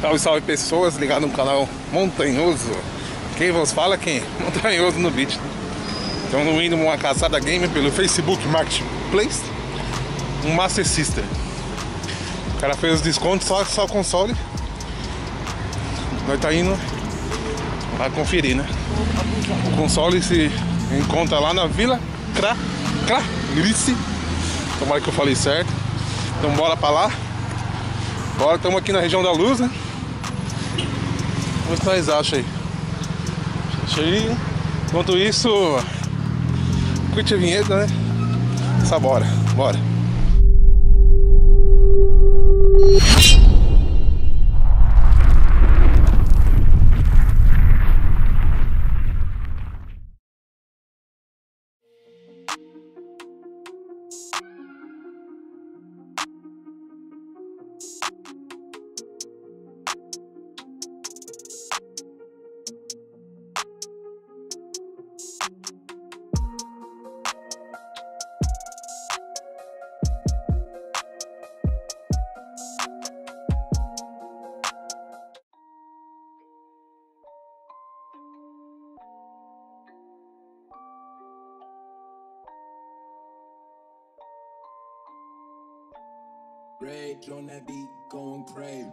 Salve, salve pessoas ligadas no canal Montanhoso. Quem vos fala é quem? Montanhoso no beat. Estamos indo uma caçada game pelo Facebook Marketplace. Um Master System. O cara fez os descontos só, só console. Nós tá indo Vai conferir, né? O console se encontra lá na Vila Cra, Cra Grice. Tomara que eu falei certo. Então bora pra lá. Bora, estamos aqui na região da luz, né? Vamos ver se vocês acham aí. Enquanto isso, curte a vinheta, né? Essa bora, bora. Rage on that beat, going crazy.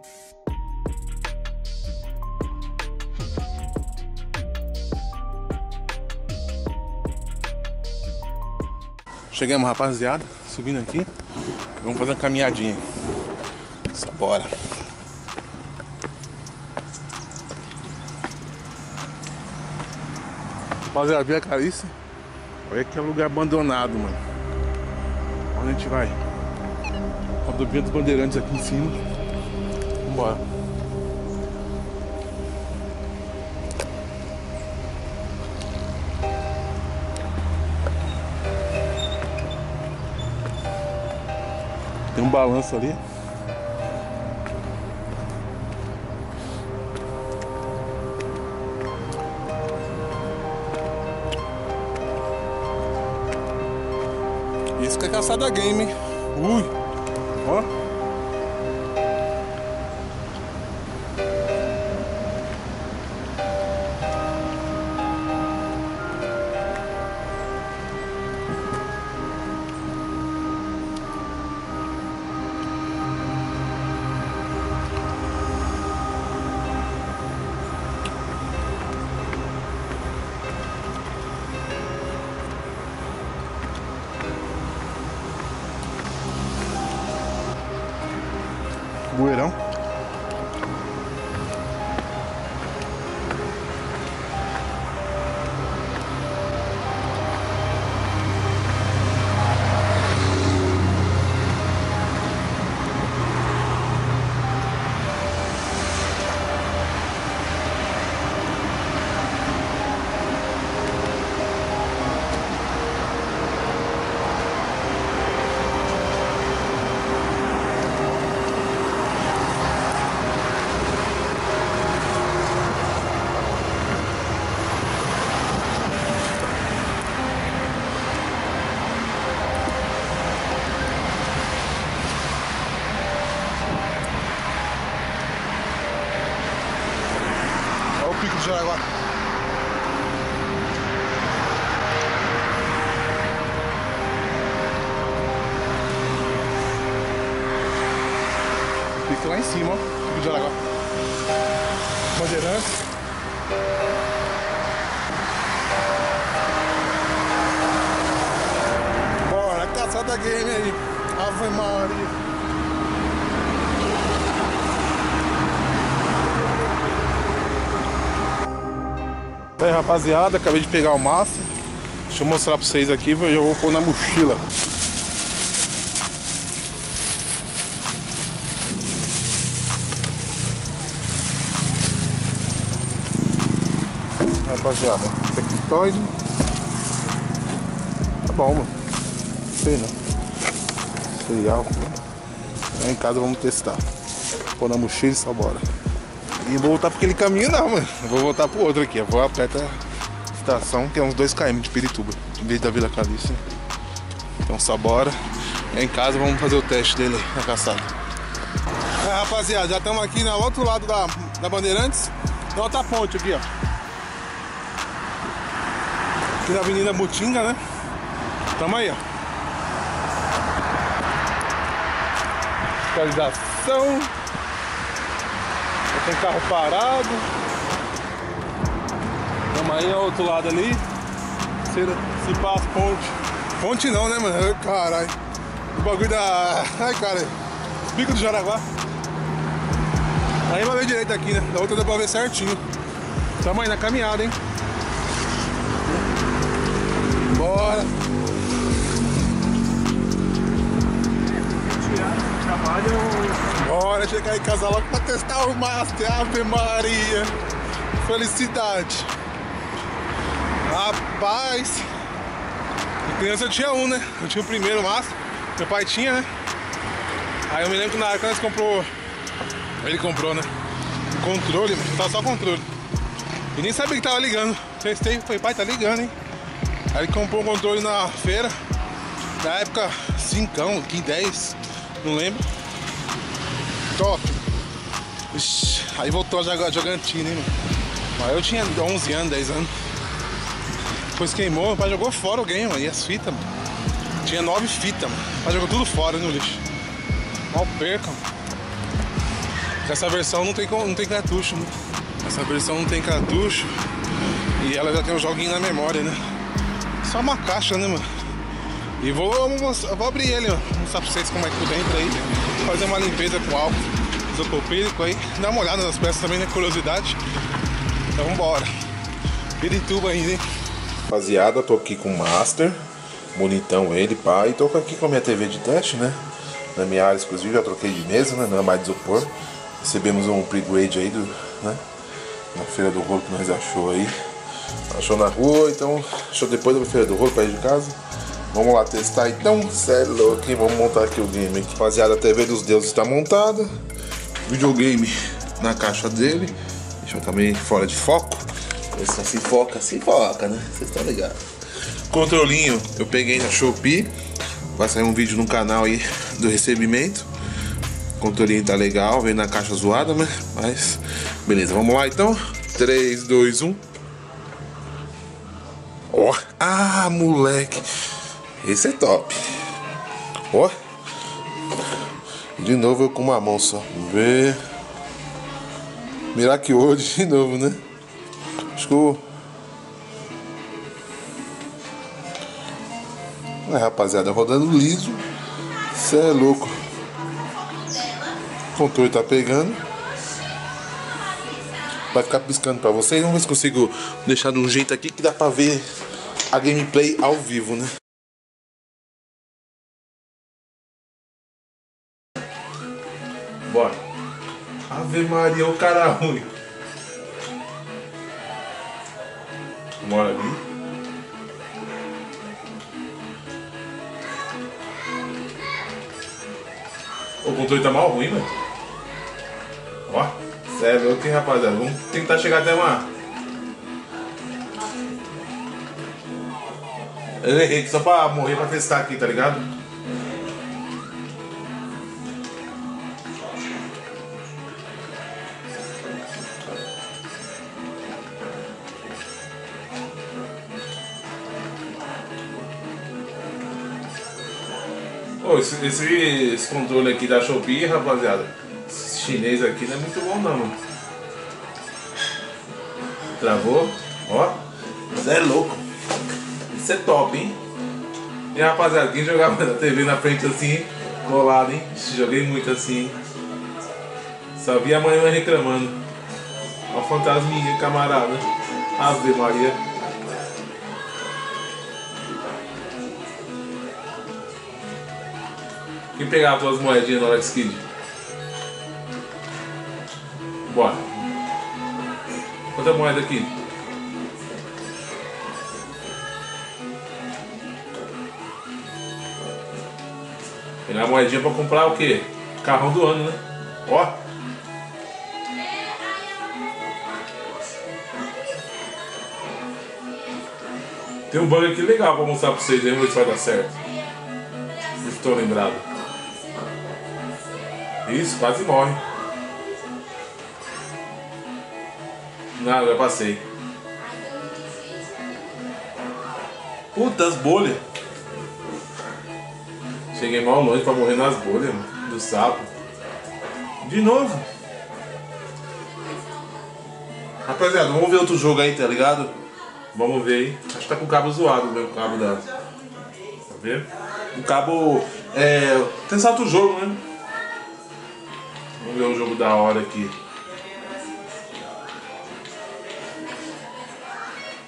Chegamos, rapaziada, subindo aqui. Vamos fazer uma caminhadinha. Só bora. Rapaziada, viu a carícia? Olha que é um lugar abandonado, mano. Onde a gente vai? Rodovia dos Bandeirantes aqui em cima. Vambora. Tem um balanço ali. Isso que é caçada game, hein? Ui! Bueirão. Lá em cima, ó. Pico Jaraguá. Bandeirantes. Bora, caçada game aí. Ave Maria. Aí rapaziada, acabei de pegar o massa. Deixa eu mostrar pra vocês aqui, eu já vou pôr na mochila. Rapaziada, Tectoide. Tá bom, mano. Sei não. Cereal. Lá em casa vamos testar. Pôr na mochila e só bora. E não vou voltar pra aquele caminho não, mano. Vou voltar pro outro aqui. Vou a pé até a estação, que é uns 2km de Pirituba, em vez da Vila Calícia. Então só bora. Aí em casa vamos fazer o teste dele aí, na caçada. É, rapaziada, já estamos aqui no outro lado da, da Bandeirantes. Na outra ponte aqui, ó. Aqui na Avenida Mutinga, né? Tamo aí, ó. Fiscalização. Tem carro parado. Tamo aí ao outro lado ali. Se, se passa ponte. Ponte não, né, mano? Caralho. O bagulho da. Ai, cara. Bico do Jaraguá. Aí vai ver direito aqui, né? Da outra dá pra ver certinho. Tamo aí na caminhada, hein? Bora! Bora chegar em casa logo pra testar o Master. Ave Maria! Felicidade! Rapaz! De criança eu tinha um, né? Eu tinha o primeiro Master. Meu pai tinha, né? Aí eu me lembro que na época nós comprou. Ele comprou, né? Controle, mano. Tava só controle. E nem sabia que tava ligando. Testei, foi pai, tá ligando, hein? Aí comprou um controle na feira. Na época, 5, 10, não lembro. Top. Ixi, aí voltou a jogar jogantina, hein, mano. Mas eu tinha 11 anos, 10 anos. Depois queimou, meu pai jogou fora o game, mano. E as fitas, mano. Tinha 9 fitas, mano. Pai jogou tudo fora no lixo. Mal perca, mano. Essa versão não tem, não tem cartucho, né? Essa versão não tem cartucho. E ela já tem um joguinho na memória, né? Só uma caixa, né, mano? E vou, vou abrir ele, ó. Mostrar pra vocês como é que por dentro aí. Fazer uma limpeza com álcool isopropílico aí. Dar uma olhada nas peças também, né? Curiosidade. Então vambora. Pirituba ainda, hein? Rapaziada, tô aqui com o Master. Bonitão ele, pai. Tô aqui com a minha TV de teste, né? Na minha área exclusiva, já troquei de mesa, né? Não é mais de isopor. Recebemos um pre-grade aí do, né? Na feira do rolo que nós achou aí. Achou na rua, então achou depois da feira do rolo pra ir de casa. Vamos lá testar então, sério louco, vamos montar aqui o game aqui. Rapaziada, a TV dos deuses está montada. Videogame na caixa dele. Deixa eu também fora de foco. Esse se foca, se foca, né? Vocês estão ligados. Controlinho eu peguei na Shopee. Vai sair um vídeo no canal aí do recebimento. O controlinho tá legal, vem na caixa zoada, né? Mas beleza, vamos lá então. 3, 2, 1. Ó, ah, moleque. Esse é top. Ó. De novo eu com uma mão só. Vamos ver. Mirar que hoje de novo, né? Acho que eu... É, rapaziada, rodando liso. Cê é louco. O controle tá pegando. Vai ficar piscando pra vocês. Vamos ver se consigo deixar de um jeito aqui que dá pra ver a gameplay ao vivo, né? Bora. Ave Maria, o cara ruim. Bora ali. O controle tá mal ruim, mano. Ó, sério, hein, rapaziada. Vamos tentar chegar até uma. Eu errei só pra morrer pra testar aqui, tá ligado? Pô, esse, esse, esse controle aqui da Shopee, rapaziada, esse chinês aqui não é muito bom não. Travou, ó. Isso é louco. Isso é top, hein? E rapaziada, quem jogava na TV na frente assim, colado, hein? Joguei muito assim. Só vi a manhã reclamando. Ó, fantasminha, camarada. Ave Maria. Quem pegava tuas moedinhas na hora de skid? Bora. Quanta moeda aqui? Pegar a moedinha pra comprar o quê? Carrão do ano, né? Ó. Tem um bug aqui legal pra mostrar pra vocês aí, vamos ver se vai dar certo. Não estou lembrado. Isso, quase morre. Não, eu passei. Puta, as bolhas. Cheguei mal longe pra morrer nas bolhas mano, do sapo. De novo. Rapaziada, vamos ver outro jogo aí, tá ligado? Vamos ver aí. Acho que tá com o cabo zoado, o meu cabo da. Tá vendo? O cabo. É. Tem outro jogo, né? Vamos ver um jogo da hora aqui.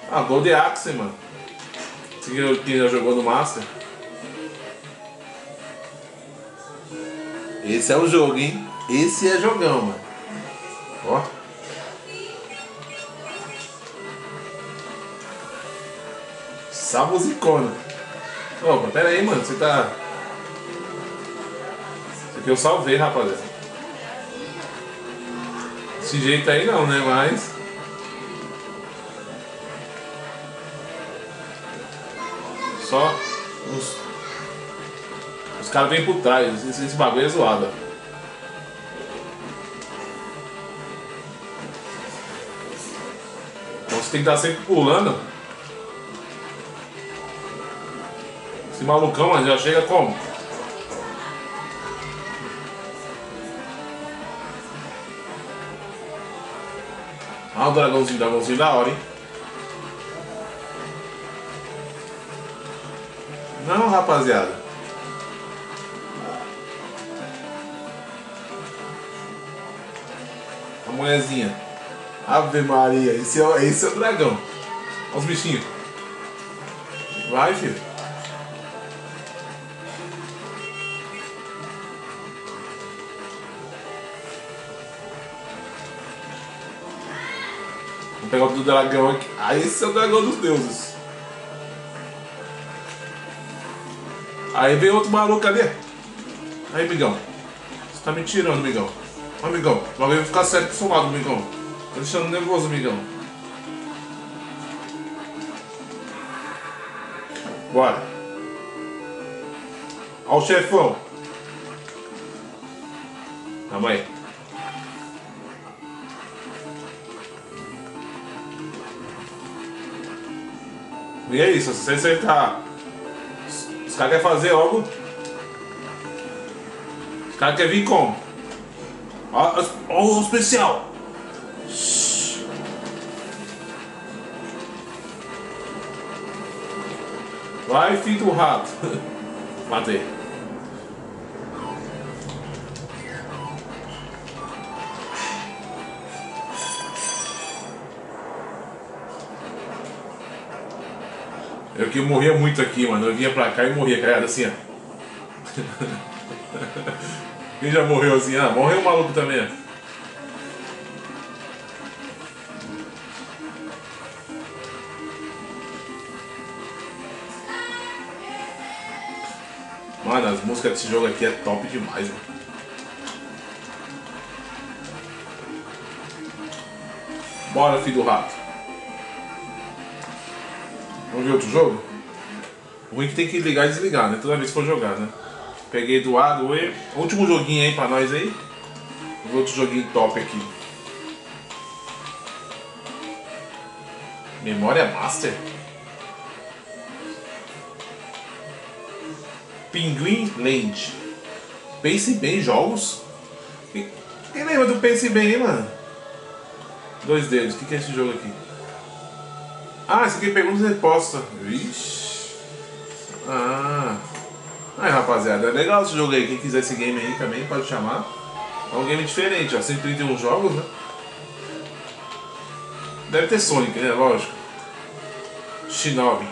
Ah, Gold Axe, mano. Quem já jogou no Master? Esse é o jogo, hein? Esse é jogão, mano. Ó. Só musicona. Opa, pera aí, mano. Você tá. Isso aqui eu salvei, rapaziada. Desse jeito aí não, né? Mas. Os caras vêm por trás. Esse, esse bagulho é zoado. Então você tem que estar sempre pulando. Esse malucão, já chega como? Ah, o dragãozinho, dragãozinho da hora, hein? Não, rapaziada. Mulherzinha. Ave Maria, esse é, esse é o dragão. Olha os bichinhos. Vai, filho. Vou pegar o do dragão aqui. Ah, esse é o dragão dos deuses. Aí vem outro maluco ali. Aí, migão. Você tá me tirando, migão. Ó, migão. O bagulho vai ficar sério pro seu lado, migão. Tá deixando nervoso, migão. Bora. Ó o chefão. Calma aí. E é isso, se você acertar. Os caras querem fazer algo. Os caras querem vir como? Ó o especial. Vai, filho do rato. Matei. Eu que morria muito aqui, mano. Eu vinha pra cá e morria, cara, assim, ó. Quem já morreu assim? Ah, morreu um maluco também. Mano, as músicas desse jogo aqui é top demais, mano. Bora, filho do rato. Vamos ver outro jogo? O ruim que tem que ligar e desligar, né? Toda vez que for jogar, né? Peguei do A, do E. Último joguinho aí pra nós aí. Vamos ver outro joguinho top aqui. Memória Master. Pinguim Land. Pense bem jogos. Quem quem lembra do Pense bem, hein, mano? Dois dedos. O que, que é esse jogo aqui? Ah, esse aqui é pergunta e resposta. Vixe. Ah. Aí, rapaziada, é legal esse jogo aí. Quem quiser esse game aí também pode chamar. É um game diferente, ó. 131 jogos, né? Deve ter Sonic, né? Lógico. Shinobi.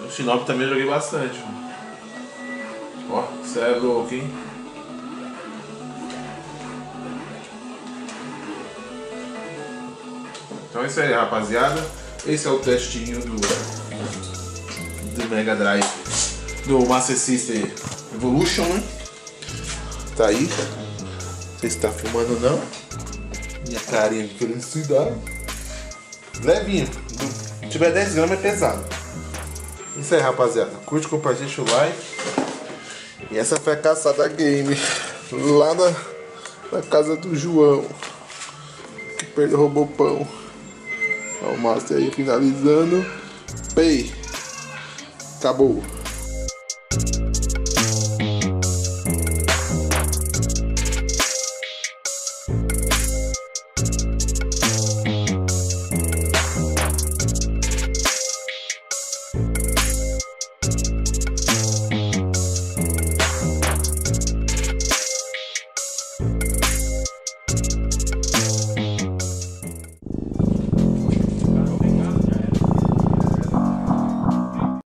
O Shinobi também joguei bastante. Ó, você é louco, hein? Então é isso aí, rapaziada. Esse é o testinho do, do Mega Drive, do Master System Evolution, né? Tá aí. Não sei se tá filmando não. Minha carinha de felicidade. Levinho. Se tiver 10 gramas é pesado. Isso aí, rapaziada. Curte, compartilha, deixa o like. E essa foi a caçada game. Lá na, na casa do João. Que perdeu, roubou pão. O Master aí finalizando. Pay. Acabou.